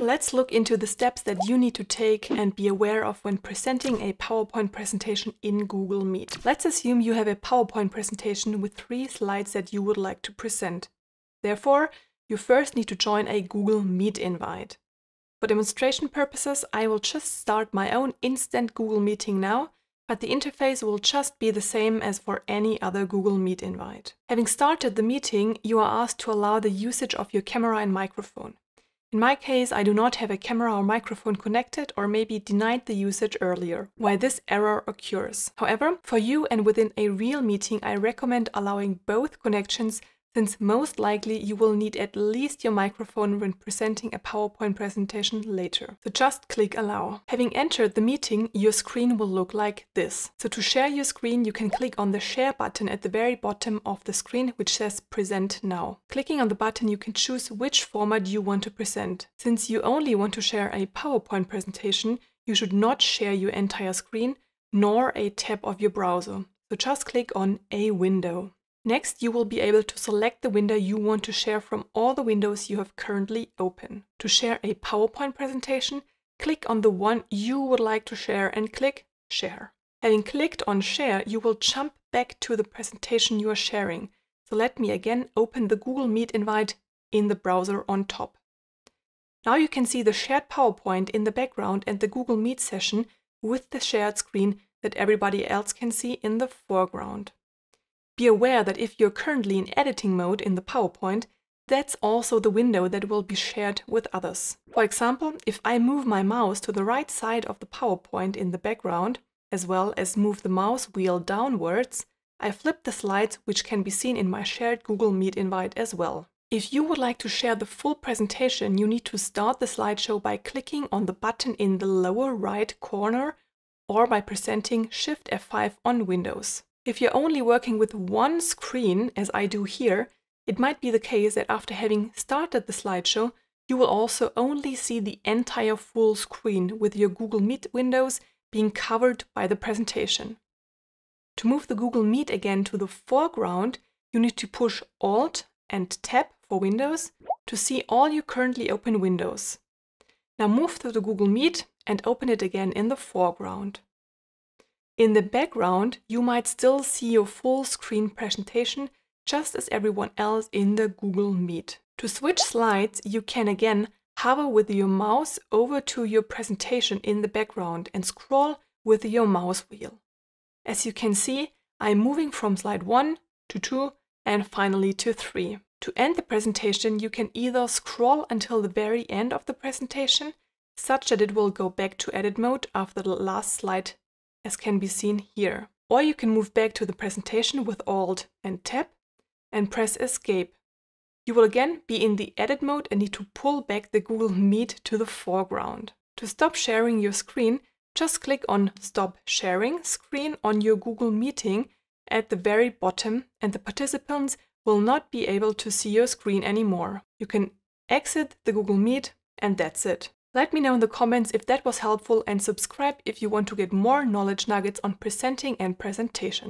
Let's look into the steps that you need to take and be aware of when presenting a PowerPoint presentation in Google Meet. Let's assume you have a PowerPoint presentation with three slides that you would like to present. Therefore, you first need to join a Google Meet invite. For demonstration purposes, I will just start my own instant Google meeting now, but the interface will just be the same as for any other Google Meet invite. Having started the meeting, you are asked to allow the usage of your camera and microphone. In my case, I do not have a camera or microphone connected or maybe denied the usage earlier, why this error occurs. However, for you and within a real meeting, I recommend allowing both connections since most likely you will need at least your microphone when presenting a PowerPoint presentation later. So just click allow. Having entered the meeting, your screen will look like this. So to share your screen, you can click on the share button at the very bottom of the screen, which says present now. Clicking on the button, you can choose which format you want to present. Since you only want to share a PowerPoint presentation, you should not share your entire screen, nor a tab of your browser. So just click on a window. Next, you will be able to select the window you want to share from all the windows you have currently open. To share a PowerPoint presentation, click on the one you would like to share and click Share. Having clicked on Share, you will jump back to the presentation you are sharing. So let me again open the Google Meet invite in the browser on top. Now you can see the shared PowerPoint in the background and the Google Meet session with the shared screen that everybody else can see in the foreground. Be aware that if you're currently in editing mode in the PowerPoint, that's also the window that will be shared with others. For example, if I move my mouse to the right side of the PowerPoint in the background, as well as move the mouse wheel downwards, I flip the slides which can be seen in my shared Google Meet invite as well. If you would like to share the full presentation, you need to start the slideshow by clicking on the button in the lower right corner or by presenting Shift F5 on Windows. If you're only working with one screen, as I do here, it might be the case that after having started the slideshow, you will also only see the entire full screen with your Google Meet windows being covered by the presentation. To move the Google Meet again to the foreground, you need to push Alt and Tab for Windows to see all your currently open windows. Now move to the Google Meet and open it again in the foreground. In the background, you might still see your full screen presentation just as everyone else in the Google Meet. To switch slides, you can again hover with your mouse over to your presentation in the background and scroll with your mouse wheel. As you can see, I'm moving from slide 1 to 2 and finally to 3. To end the presentation, you can either scroll until the very end of the presentation, such that it will go back to edit mode after the last slide as can be seen here. Or you can move back to the presentation with Alt and Tab and press Escape. You will again be in the edit mode and need to pull back the Google Meet to the foreground. To stop sharing your screen, just click on Stop Sharing Screen on your Google Meeting at the very bottom and the participants will not be able to see your screen anymore. You can exit the Google Meet and that's it. Let me know in the comments if that was helpful and subscribe if you want to get more knowledge nuggets on presenting and presentation.